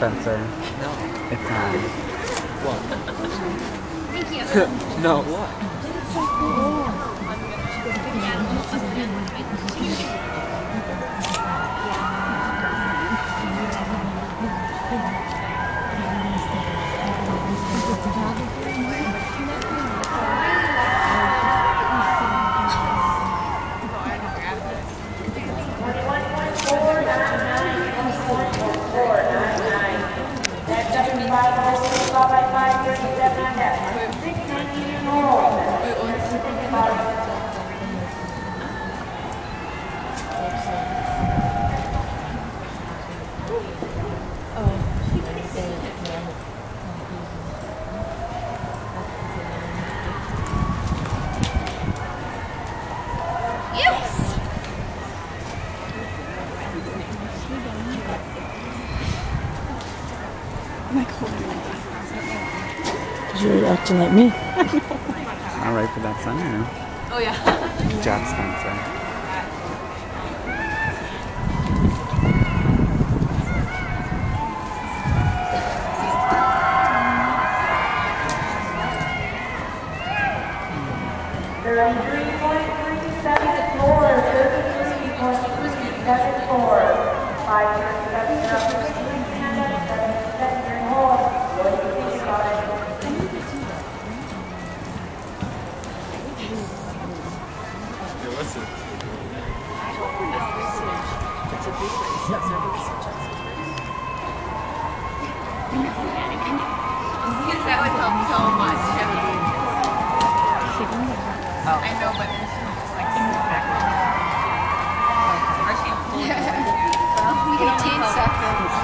Spencer. No. It's on. What? Thank you. no, what? Yes. Oh, You're acting like me. All right for that son, you know. Oh yeah. Jack Spencer. Thirty-three point three seven four, That would help so much. I know, but it's just like back. Or she Eighteen seconds.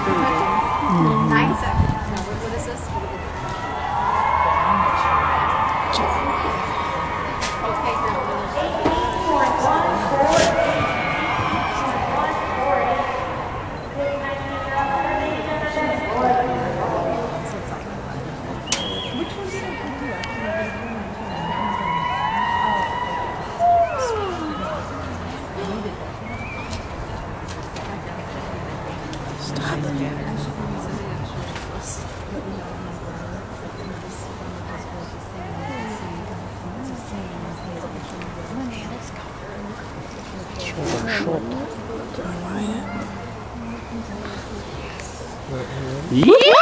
Nine seconds. No, Yeah!